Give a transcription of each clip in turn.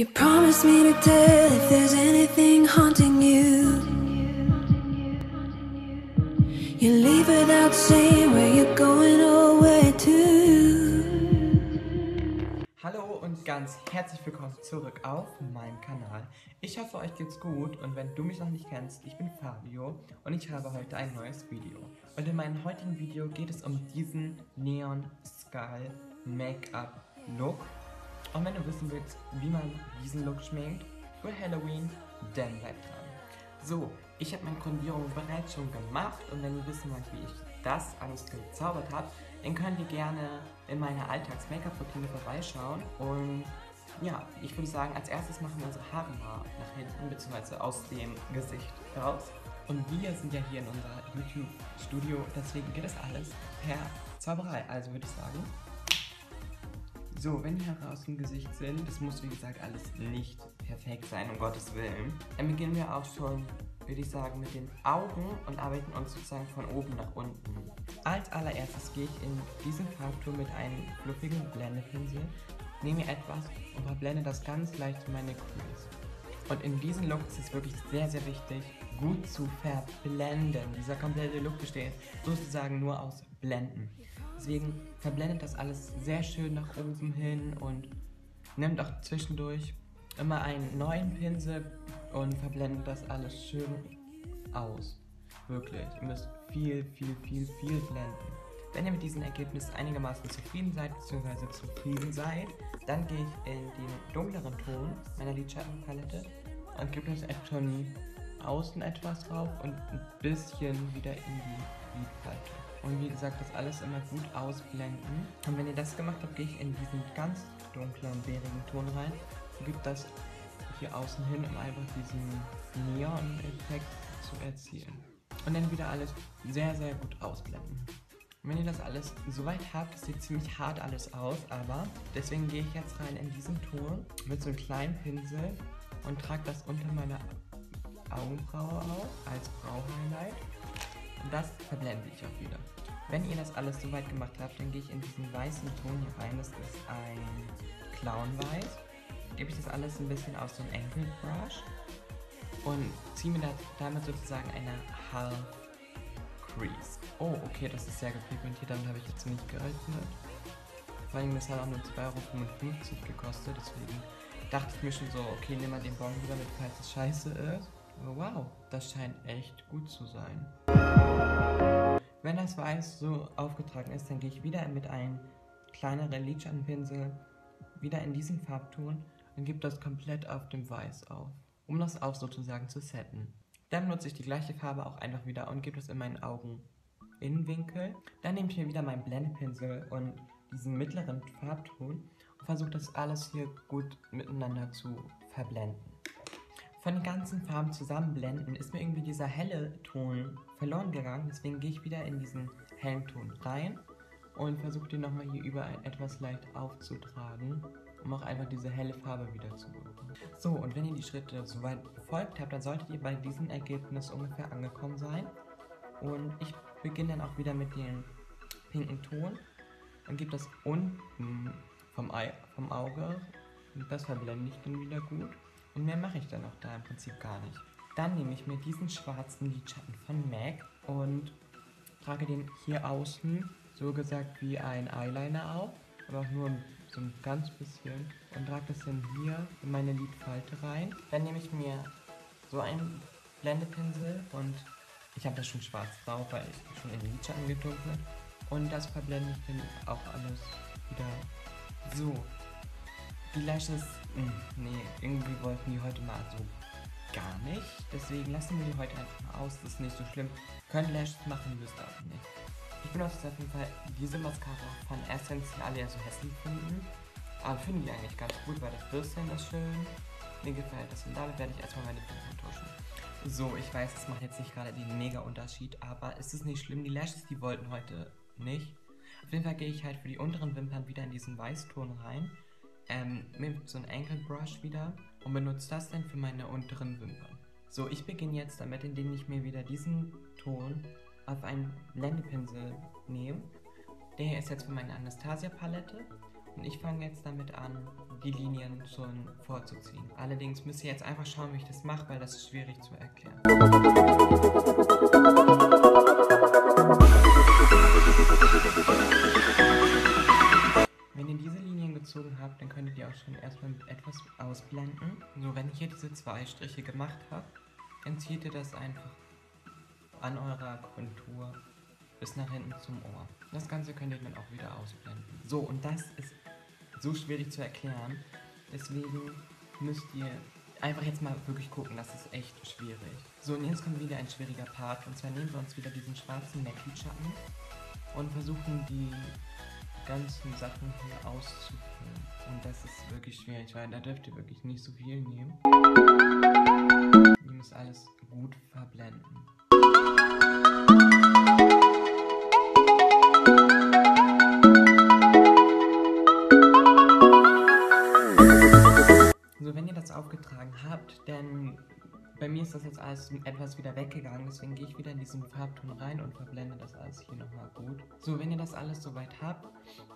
You promised me to tell if there's anything haunting you. You leave without saying where you're going or where to. Hallo und ganz herzlich willkommen zurück auf meinem Kanal. Ich hoffe, euch geht's gut und wenn du mich noch nicht kennst, ich bin Fabio und ich habe heute ein neues Video. Und in meinem heutigen Video geht es um diesen Neon Skull Make-up Look. Und wenn du wissen willst, wie man diesen Look schminkt für Halloween, dann bleib dran. So, ich habe meine Grundierung bereits schon gemacht und wenn ihr wissen wollt, wie ich das alles gezaubert habe, dann könnt ihr gerne in meiner Alltags-Make-up-Routine vorbeischauen. Und ja, ich würde sagen, als erstes machen wir unsere Haare mal nach hinten, beziehungsweise aus dem Gesicht raus. Und wir sind ja hier in unser YouTube-Studio, deswegen geht das alles per Zauberei. Also würde ich sagen, so, wenn die Haare aus dem Gesicht sind, das muss wie gesagt alles nicht perfekt sein, um Gottes Willen. Dann beginnen wir auch schon, würde ich sagen, mit den Augen und arbeiten uns sozusagen von oben nach unten. Als allererstes gehe ich in diesen Farbton mit einem fluffigen Blendepinsel, nehme etwas und verblende das ganz leicht in meine Crease. Und in diesem Look ist es wirklich sehr, sehr wichtig, gut zu verblenden. Dieser komplette Look besteht sozusagen nur aus Blenden. Deswegen verblendet das alles sehr schön nach oben hin und nimmt auch zwischendurch immer einen neuen Pinsel und verblendet das alles schön aus. Wirklich. Ihr müsst viel, viel, viel, viel blenden. Wenn ihr mit diesem Ergebnis einigermaßen zufrieden seid, beziehungsweise zufrieden seid, dann gehe ich in den dunkleren Ton meiner Lidschattenpalette und gebe das von außen etwas drauf und ein bisschen wieder in die Lidfalte. Und wie gesagt, das alles immer gut ausblenden. Und wenn ihr das gemacht habt, gehe ich in diesen ganz dunklen, bärigen Ton rein gebe das hier außen hin, um einfach diesen Neon-Effekt zu erzielen. Und dann wieder alles sehr, sehr gut ausblenden. Und wenn ihr das alles soweit habt, sieht ziemlich hart alles aus, aber deswegen gehe ich jetzt rein in diesen Ton mit so einem kleinen Pinsel und trage das unter meiner Augenbraue auf als Brauhighlight. Und das verblende ich auch wieder. Wenn ihr das alles soweit gemacht habt, dann gehe ich in diesen weißen Ton hier rein. Das ist ein Clownweiß. Gebe ich das alles ein bisschen aus so einem Angle Brush und ziehe mir da, damit sozusagen eine Half Crease. Oh, okay, das ist sehr gepigmentiert, damit habe ich jetzt nicht gerechnet. Vor allem, das hat auch nur 2,55 Euro gekostet, deswegen dachte ich mir schon so, okay, nimm mal den Bon wieder mit, falls es scheiße ist. Aber wow, das scheint echt gut zu sein. Wenn das Weiß so aufgetragen ist, dann gehe ich wieder mit einem kleineren Lidschattenpinsel wieder in diesen Farbton und gebe das komplett auf dem Weiß auf, um das auch sozusagen zu setten. Dann nutze ich die gleiche Farbe auch einfach wieder und gebe das in meinen Augen Innenwinkel. Dann nehme ich mir wieder meinen Blendpinsel und diesen mittleren Farbton und versuche das alles hier gut miteinander zu verblenden. Von den ganzen Farben zusammenblenden ist mir irgendwie dieser helle Ton verloren gegangen. Deswegen gehe ich wieder in diesen hellen Ton rein und versuche den nochmal hier überall etwas leicht aufzutragen, um auch einfach diese helle Farbe wieder zu bekommen. So, und wenn ihr die Schritte soweit befolgt habt, dann solltet ihr bei diesem Ergebnis ungefähr angekommen sein. Und ich beginne dann auch wieder mit dem pinken Ton und gebe das unten vom, Ei, vom Auge. Und das verblende ich dann wieder gut. Und mehr mache ich dann auch da im Prinzip gar nicht. Dann nehme ich mir diesen schwarzen Lidschatten von MAC und trage den hier außen, so gesagt wie ein Eyeliner auf, aber auch nur so ein ganz bisschen und trage das dann hier in meine Lidfalte rein. Dann nehme ich mir so einen Blendepinsel und ich habe das schon schwarz drauf, weil ich schon in den Lidschatten gedunkelt und das verblende ich dann auch alles wieder so. Die Lashes, nee, irgendwie wollten die heute mal so gar nicht. Deswegen lassen wir die heute einfach mal aus. Das ist nicht so schlimm. Können Lashes machen, müsst ihr auch nicht. Ich benutze auf jeden Fall diese Mascara von Essence, die alle ja so hässlich finden. Aber finde ich eigentlich ganz gut, weil das Bürstchen ist schön. Mir gefällt das. Und damit werde ich erstmal meine Pinsel tuschen. So, ich weiß, das macht jetzt nicht gerade den mega Unterschied, aber es ist nicht schlimm. Die Lashes, die wollten heute nicht. Auf jeden Fall gehe ich halt für die unteren Wimpern wieder in diesen Weißton rein ähm, mit so einem Angle Brush wieder und benutze das dann für meine unteren Wimpern. So, ich beginne jetzt damit, indem ich mir wieder diesen Ton auf einen Blendepinsel nehme. Der ist jetzt für meine Anastasia Palette Und ich fange jetzt damit an, die Linien schon vorzuziehen. Allerdings müsst ihr jetzt einfach schauen, wie ich das mache, weil das ist schwierig zu erklären. Habt, dann könntet ihr auch schon erstmal etwas ausblenden. So, wenn ich hier diese zwei Striche gemacht habe, dann zieht ihr das einfach an eurer Kontur bis nach hinten zum Ohr. Das Ganze könnt ihr dann auch wieder ausblenden. So, und das ist so schwierig zu erklären. Deswegen müsst ihr einfach jetzt mal wirklich gucken. Das ist echt schwierig. So, und jetzt kommt wieder ein schwieriger Part. Und zwar nehmen wir uns wieder diesen schwarzen MAC-Lidschatten und versuchen die ganzen Sachen hier auszufüllen. Und das ist wirklich schwierig, weil da dürft ihr wirklich nicht so viel nehmen. Ihr müsst alles gut verblenden. So, wenn ihr das aufgetragen habt, dann bei mir ist das jetzt alles etwas wieder weggegangen, deswegen gehe ich wieder in diesen Farbton rein und verblende das alles hier nochmal gut. So, wenn ihr das alles soweit habt,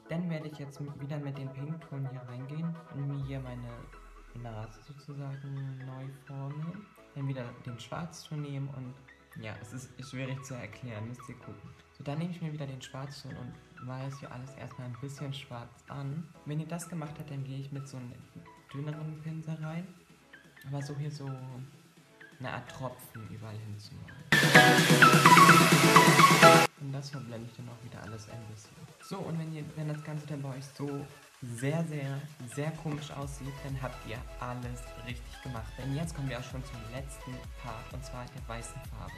dann werde ich jetzt wieder mit dem Pinkton hier reingehen und mir hier meine Nase sozusagen neu formen. Dann wieder den Schwarzton nehmen und ja, es ist schwierig zu erklären, müsst ihr gucken. So, dann nehme ich mir wieder den Schwarzton und male es hier alles erstmal ein bisschen schwarz an. Wenn ihr das gemacht habt, dann gehe ich mit so einem dünneren Pinsel rein. Aber so hier so eine Art Tropfen überall hinzumalen. Und das verblende ich dann auch wieder alles ein bisschen. So, und wenn, ihr, wenn das Ganze dann bei euch so sehr, sehr, sehr komisch aussieht, dann habt ihr alles richtig gemacht. Denn jetzt kommen wir auch schon zum letzten Part, und zwar der weißen Farbe.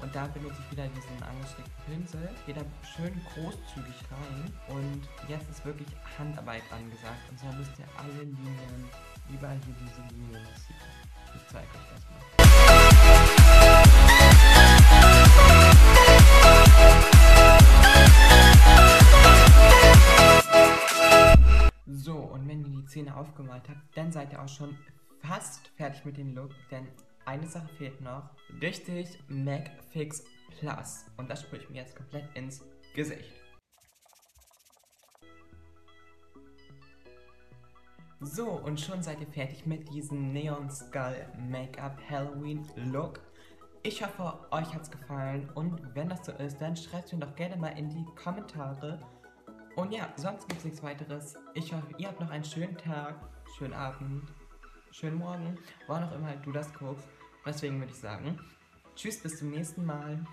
Und da benutze ich wieder diesen angestickten Pinsel, gehe da schön großzügig rein und jetzt ist wirklich Handarbeit angesagt. Und zwar müsst ihr alle Linien, überall hier diese Linien ziehen. Ich zeige euch das mal. So, und wenn ihr die Zähne aufgemalt habt, dann seid ihr auch schon fast fertig mit dem Look, denn eine Sache fehlt noch. Richtig MAC Fix Plus. Und das sprühe ich mir jetzt komplett ins Gesicht. So, und schon seid ihr fertig mit diesem Neon Skull Make-up Halloween Look. Ich hoffe, euch hat's gefallen und wenn das so ist, dann schreibt mir doch gerne mal in die Kommentare. Und ja, sonst gibt's nichts weiteres. Ich hoffe, ihr habt noch einen schönen Tag, schönen Abend, schönen Morgen, wann auch immer du das guckst. Deswegen würde ich sagen, tschüss, bis zum nächsten Mal.